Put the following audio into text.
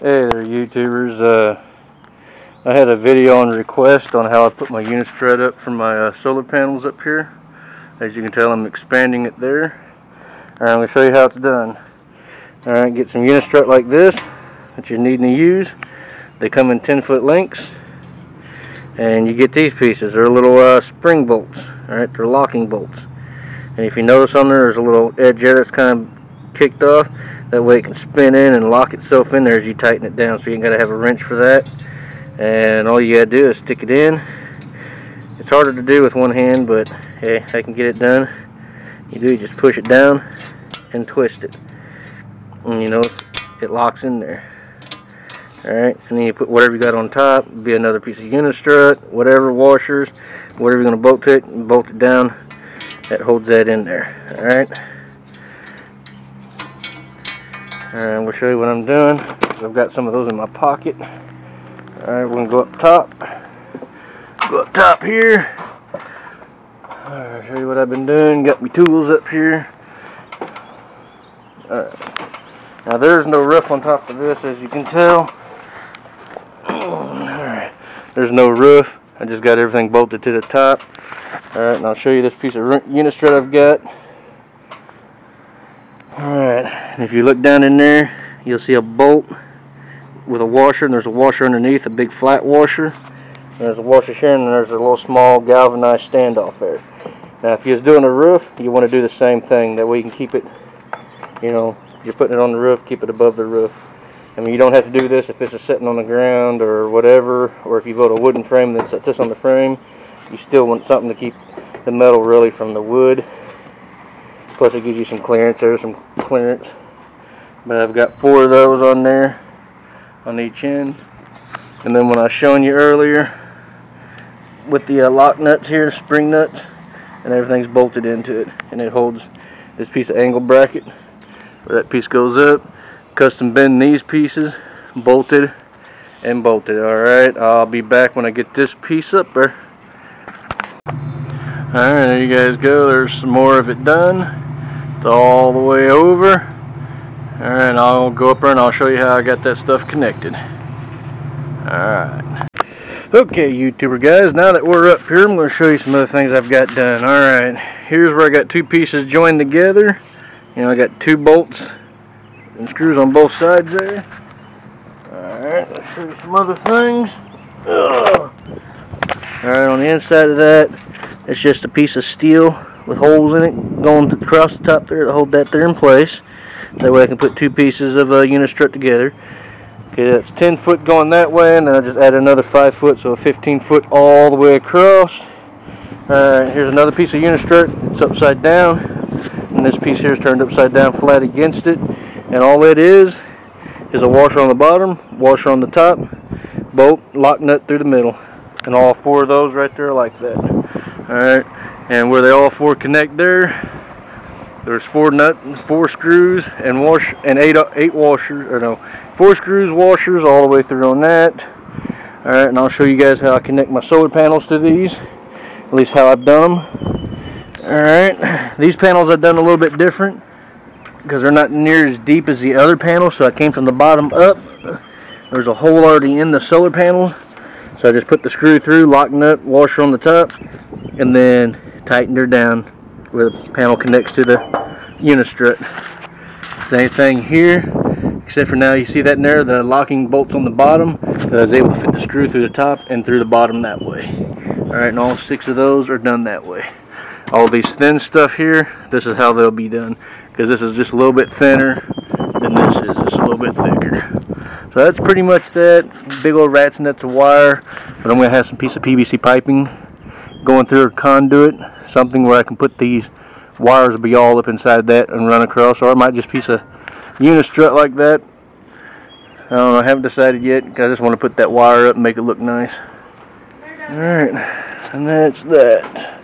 Hey there YouTubers, uh, I had a video on request on how I put my Unistrut up for my uh, solar panels up here. As you can tell I'm expanding it there. Alright, I'm going to show you how it's done. Alright, get some Unistrut like this that you're needing to use. They come in 10 foot lengths. And you get these pieces, they're little uh, spring bolts. Alright, they're locking bolts. And if you notice on there, there's a little edge there that's kind of kicked off. That way it can spin in and lock itself in there as you tighten it down. So you ain't got to have a wrench for that. And all you got to do is stick it in. It's harder to do with one hand, but hey, I can get it done. You do, you just push it down and twist it. And you know, it locks in there. Alright, and then you put whatever you got on top, be another piece of unistrut, whatever, washers, whatever you're going to bolt it, bolt it down. That holds that in there. Alright. And going to show you what I'm doing. I've got some of those in my pocket. Alright, we're going to go up top. Go up top here. Alright, show you what I've been doing. Got my tools up here. Alright. Now there's no roof on top of this as you can tell. Alright. There's no roof. I just got everything bolted to the top. Alright, and I'll show you this piece of unit unistrut I've got. And if you look down in there, you'll see a bolt with a washer, and there's a washer underneath, a big flat washer. There's a washer here, and there's a little small galvanized standoff there. Now, if you're doing a roof, you want to do the same thing. That way you can keep it, you know, you're putting it on the roof, keep it above the roof. I mean, you don't have to do this if this is sitting on the ground or whatever, or if you build a wooden frame then set this on the frame. You still want something to keep the metal really from the wood. Plus it gives you some clearance. There's some clearance. But I've got four of those on there on each end. And then when I was showing you earlier with the uh, lock nuts here, spring nuts, and everything's bolted into it. And it holds this piece of angle bracket where that piece goes up. Custom bend these pieces, bolted and bolted. Alright, I'll be back when I get this piece up there. Alright, there you guys go. There's some more of it done. It's all the way over. Alright, I'll go up there and I'll show you how I got that stuff connected. Alright. Okay, YouTuber guys, now that we're up here, I'm going to show you some other things I've got done. Alright, here's where I got two pieces joined together. You know, I got two bolts and screws on both sides there. Alright, let's show you some other things. Alright, on the inside of that, it's just a piece of steel with holes in it going across the top there to hold that there in place. That way I can put two pieces of a uh, unistrut together. Okay, that's 10 foot going that way, and then I just add another 5 foot, so 15 foot all the way across. Alright, here's another piece of unistrut. It's upside down, and this piece here is turned upside down flat against it. And all it is, is a washer on the bottom, washer on the top, bolt, lock nut through the middle. And all four of those right there like that. Alright, and where they all four connect there, there's four nut, four screws, and wash and eight uh, eight washers, or no, four screws, washers all the way through on that. All right, and I'll show you guys how I connect my solar panels to these, at least how I've done them. All right, these panels I've done a little bit different because they're not near as deep as the other panels, so I came from the bottom up. There's a hole already in the solar panels, so I just put the screw through, lock nut, washer on the top, and then tightened her down where the panel connects to the unistrut. Same thing here, except for now you see that in there, the locking bolts on the bottom, I was able to fit the screw through the top and through the bottom that way. Alright, and all six of those are done that way. All these thin stuff here, this is how they'll be done, because this is just a little bit thinner than this is, just a little bit thicker. So that's pretty much that. Big old rat's nuts of wire, but I'm going to have some piece of PVC piping going through a conduit, something where I can put these wires be all up inside that and run across, or I might just piece a unistrut like that. I don't know, I haven't decided yet, I just want to put that wire up and make it look nice. Alright, and that's that.